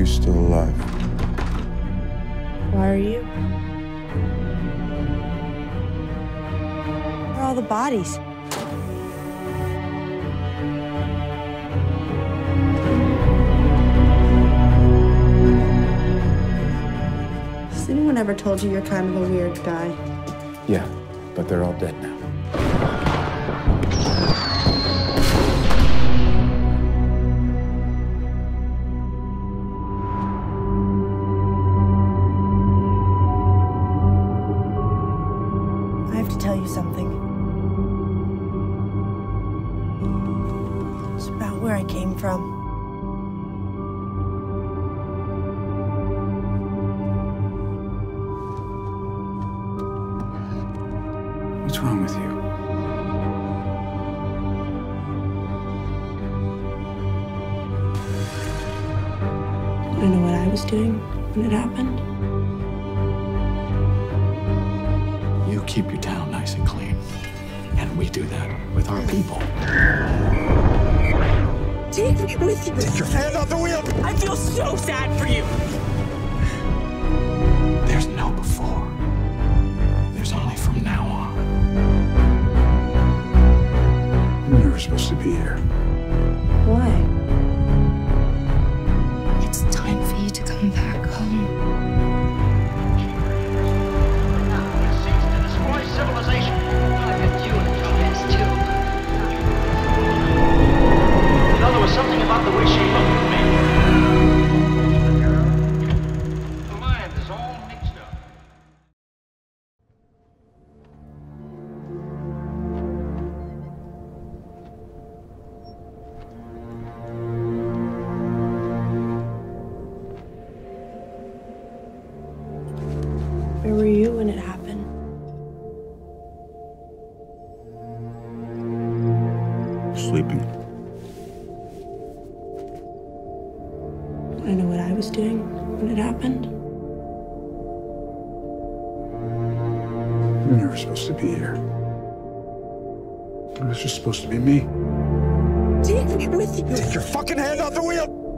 are you still alive? Why are you? Where are all the bodies? Has anyone ever told you you're kind of a weird guy? Yeah, but they're all dead now. You something. It's about where I came from. What's wrong with you? I know what I was doing when it happened. You keep your town nice and clean. And we do that with our people. Take me with you. Take your hand off the wheel! I feel so sad for you. There's no before. When it happened? Sleeping. I know what I was doing when it happened. You were never supposed to be here. It was just supposed to be me. Take me with you. Take your fucking hand off the wheel!